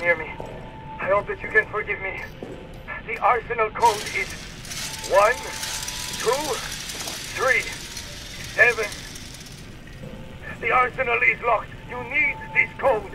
Near me. I hope that you can forgive me. The arsenal code is one, two, three, seven. The arsenal is locked. You need this code.